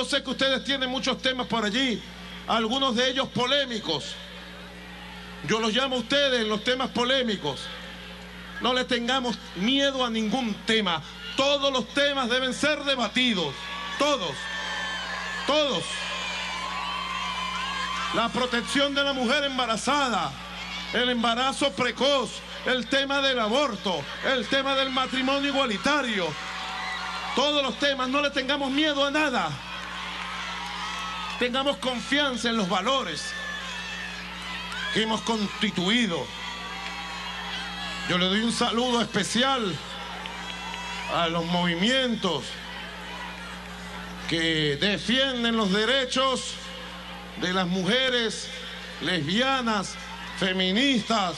Yo sé que ustedes tienen muchos temas por allí, algunos de ellos polémicos. Yo los llamo a ustedes los temas polémicos. No le tengamos miedo a ningún tema. Todos los temas deben ser debatidos. Todos. Todos. La protección de la mujer embarazada, el embarazo precoz, el tema del aborto, el tema del matrimonio igualitario. Todos los temas, no le tengamos miedo a nada. Tengamos confianza en los valores que hemos constituido. Yo le doy un saludo especial a los movimientos que defienden los derechos de las mujeres lesbianas, feministas,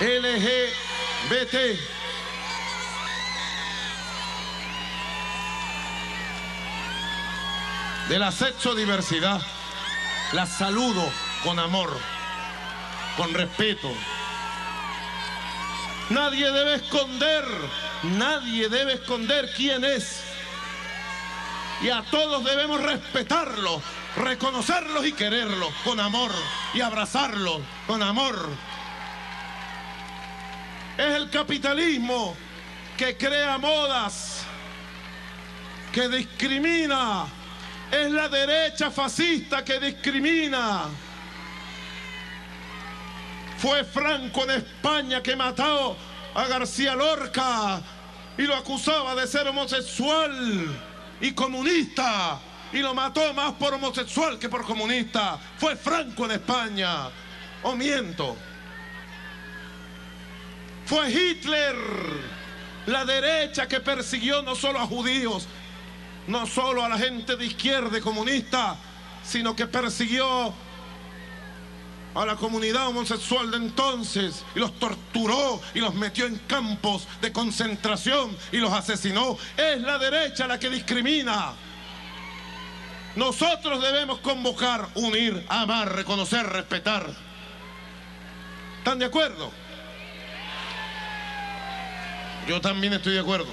LGBT. De la sexo diversidad, la saludo con amor, con respeto. Nadie debe esconder, nadie debe esconder quién es. Y a todos debemos respetarlos, reconocerlos y quererlos con amor y abrazarlos con amor. Es el capitalismo que crea modas, que discrimina. Es la derecha fascista que discrimina. Fue Franco en España que mató a García Lorca y lo acusaba de ser homosexual y comunista. Y lo mató más por homosexual que por comunista. Fue Franco en España. ¿O miento? Fue Hitler, la derecha que persiguió no solo a judíos, no solo a la gente de izquierda y comunista, sino que persiguió a la comunidad homosexual de entonces y los torturó y los metió en campos de concentración y los asesinó. Es la derecha la que discrimina. Nosotros debemos convocar, unir, amar, reconocer, respetar. ¿Están de acuerdo? Yo también estoy de acuerdo.